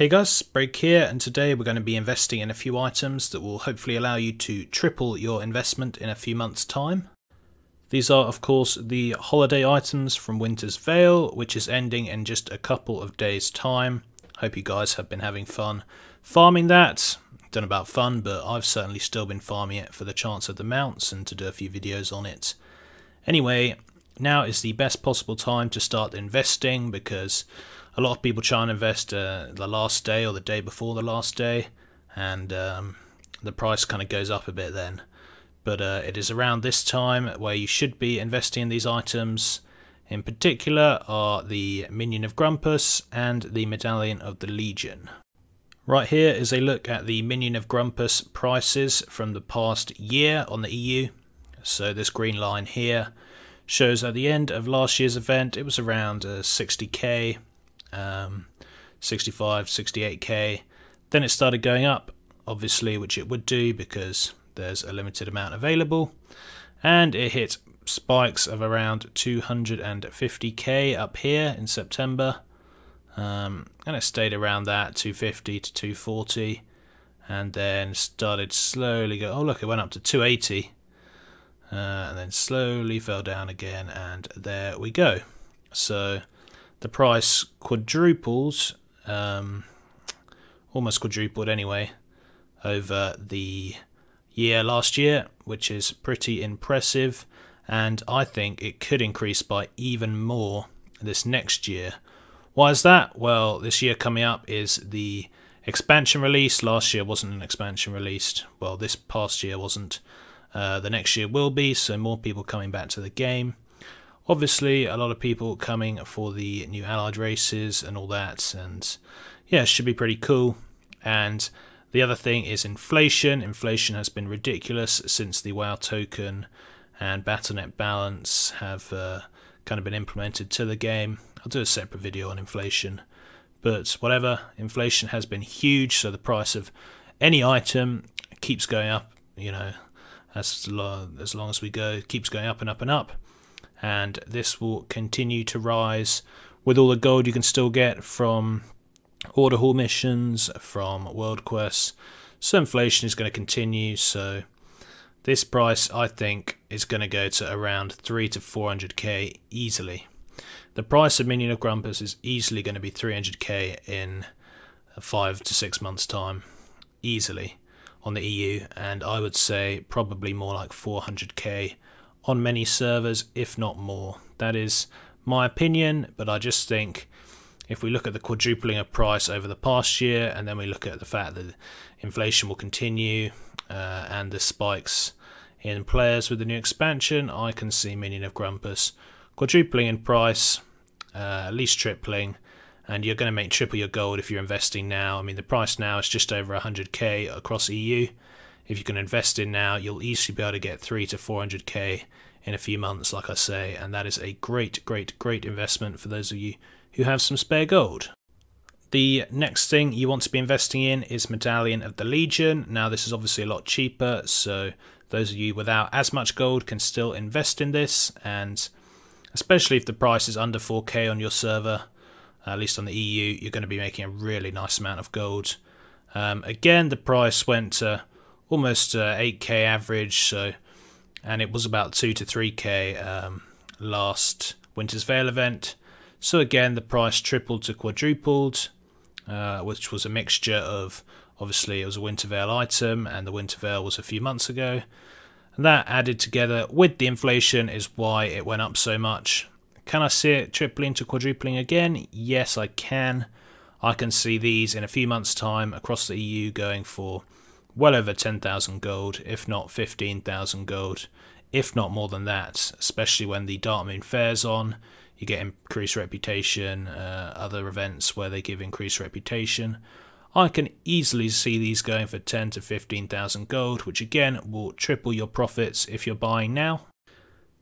Hey guys, Breg here, and today we're going to be investing in a few items that will hopefully allow you to triple your investment in a few months' time. These are, of course, the holiday items from Winter's Veil, which is ending in just a couple of days' time. Hope you guys have been having fun farming that. Know about fun, but I've certainly still been farming it for the chance of the mounts and to do a few videos on it. Anyway, now is the best possible time to start investing because a lot of people try and invest uh, the last day or the day before the last day, and um, the price kind of goes up a bit then. But uh, it is around this time where you should be investing in these items. In particular are the Minion of Grumpus and the Medallion of the Legion. Right here is a look at the Minion of Grumpus prices from the past year on the EU. So this green line here shows at the end of last year's event it was around uh, 60k um, 65, 68k. Then it started going up, obviously, which it would do because there's a limited amount available. And it hit spikes of around 250k up here in September. Um, and it stayed around that 250 to 240 and then started slowly go oh look it went up to 280 uh, and then slowly fell down again and there we go so the price quadruples, um, almost quadrupled anyway, over the year last year, which is pretty impressive. And I think it could increase by even more this next year. Why is that? Well, this year coming up is the expansion release. Last year wasn't an expansion released. Well, this past year wasn't. Uh, the next year will be, so more people coming back to the game. Obviously, a lot of people coming for the new allied races and all that, and yeah, it should be pretty cool. And the other thing is inflation. Inflation has been ridiculous since the WoW token and Battle.net balance have uh, kind of been implemented to the game. I'll do a separate video on inflation, but whatever, inflation has been huge, so the price of any item keeps going up, you know, as, as long as we go, keeps going up and up and up and this will continue to rise with all the gold you can still get from order hall missions, from world quests. So inflation is going to continue, so this price I think is going to go to around 3 to 400k easily. The price of Minion of Grumpus is easily going to be 300k in 5 to 6 months time, easily, on the EU, and I would say probably more like 400k on many servers, if not more. That is my opinion, but I just think if we look at the quadrupling of price over the past year and then we look at the fact that inflation will continue uh, and the spikes in players with the new expansion, I can see Minion of Grumpus quadrupling in price, uh, at least tripling, and you're going to make triple your gold if you're investing now. I mean, the price now is just over 100k across EU if you can invest in now, you'll easily be able to get three to 400k in a few months, like I say, and that is a great, great, great investment for those of you who have some spare gold. The next thing you want to be investing in is Medallion of the Legion. Now, this is obviously a lot cheaper, so those of you without as much gold can still invest in this, and especially if the price is under 4k on your server, at least on the EU, you're going to be making a really nice amount of gold. Um, again, the price went to almost uh, 8k average. So, and it was about 2 to 3k um, last Winter's Veil event. So again, the price tripled to quadrupled, uh, which was a mixture of obviously it was a Winter Veil item, and the Winter Veil was a few months ago. And that added together with the inflation is why it went up so much. Can I see it tripling to quadrupling again? Yes, I can. I can see these in a few months' time across the EU going for well over 10,000 gold, if not 15,000 gold, if not more than that, especially when the Darkmoon Faire's on. You get increased reputation, uh, other events where they give increased reputation. I can easily see these going for 10 to 15,000 gold, which again will triple your profits if you're buying now.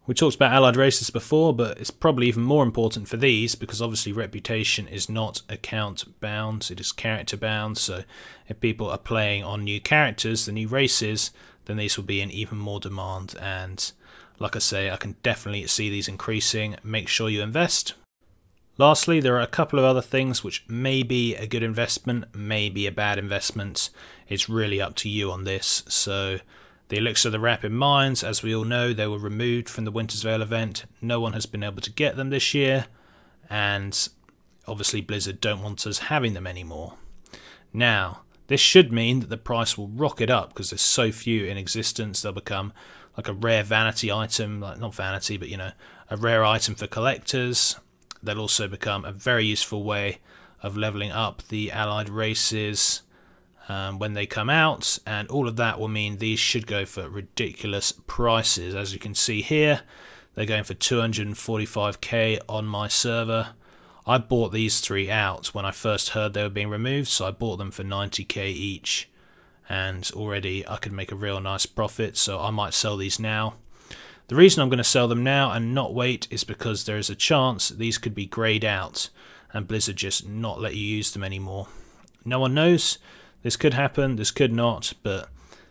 We talked about allied races before, but it's probably even more important for these because obviously reputation is not account bound, it is character bound. So if people are playing on new characters, the new races, then these will be in even more demand. And like I say, I can definitely see these increasing. Make sure you invest. Lastly, there are a couple of other things which may be a good investment, may be a bad investment. It's really up to you on this. So the Elixir of the Rapid Minds, as we all know, they were removed from the Winter's Veil event. No one has been able to get them this year, and obviously Blizzard don't want us having them anymore. Now, this should mean that the price will rocket up because there's so few in existence. They'll become like a rare vanity item, like not vanity, but you know, a rare item for collectors. They'll also become a very useful way of leveling up the allied races um, when they come out and all of that will mean these should go for ridiculous prices. As you can see here they're going for 245k on my server. I bought these three out when I first heard they were being removed so I bought them for 90k each and already I could make a real nice profit so I might sell these now. The reason I'm going to sell them now and not wait is because there is a chance these could be greyed out and Blizzard just not let you use them anymore. No one knows this could happen, this could not, but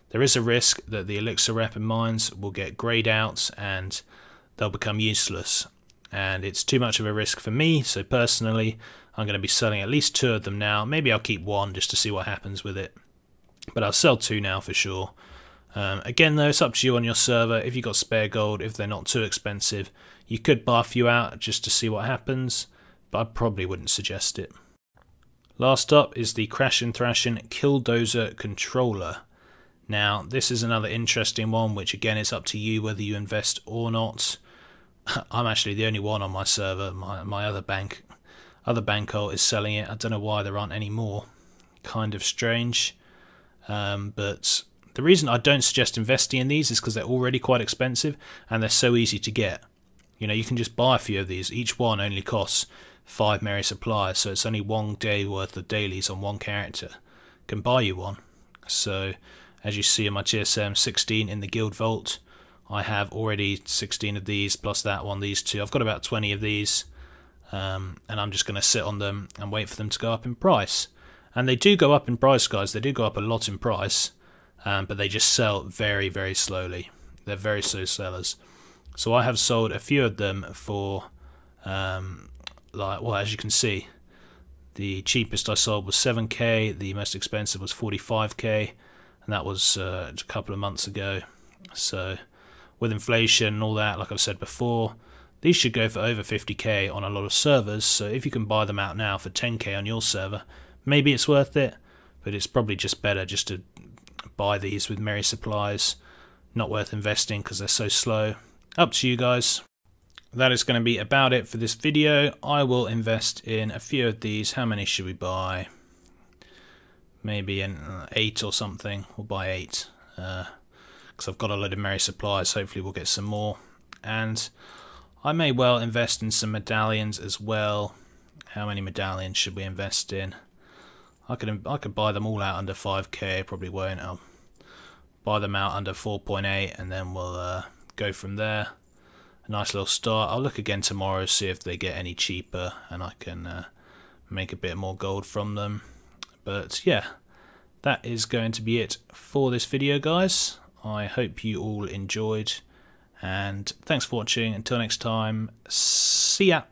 there is a risk that the elixir rapid minds will get greyed out and they'll become useless. And it's too much of a risk for me, so personally, I'm going to be selling at least two of them now. Maybe I'll keep one just to see what happens with it. But I'll sell two now for sure. Um, again, though, it's up to you on your server. If you've got spare gold, if they're not too expensive, you could buy a few out just to see what happens, but I probably wouldn't suggest it. Last up is the Crashin' Thrashin' Killdozer controller. Now, this is another interesting one, which again it's up to you whether you invest or not. I'm actually the only one on my server. My my other bank, other banko is selling it. I don't know why there aren't any more. Kind of strange, um, but the reason I don't suggest investing in these is because they're already quite expensive and they're so easy to get. You know, you can just buy a few of these. Each one only costs five Merry supplies, so it's only one day worth of dailies on one character. Can buy you one. So, as you see in my TSM 16 in the Guild Vault, I have already 16 of these, plus that one, these two. I've got about 20 of these, um, and I'm just going to sit on them and wait for them to go up in price. And they do go up in price, guys. They do go up a lot in price, um, but they just sell very, very slowly. They're very slow sellers. So I have sold a few of them for um, like well as you can see the cheapest I sold was 7k the most expensive was 45k and that was uh, a couple of months ago. So with inflation and all that like I've said before these should go for over 50k on a lot of servers. So if you can buy them out now for 10k on your server maybe it's worth it but it's probably just better just to buy these with merry supplies not worth investing because they're so slow. Up to you guys that is going to be about it for this video. I will invest in a few of these. How many should we buy? Maybe an uh, eight or something. We'll buy eight. Because uh, I've got a load of Merry supplies. Hopefully we'll get some more. And I may well invest in some medallions as well. How many medallions should we invest in? I could I could buy them all out under 5k. Probably won't. I'll buy them out under 4.8 and then we'll uh, go from there a nice little start. I'll look again tomorrow, see if they get any cheaper, and I can uh, make a bit more gold from them. But yeah, that is going to be it for this video, guys. I hope you all enjoyed, and thanks for watching. Until next time, see ya!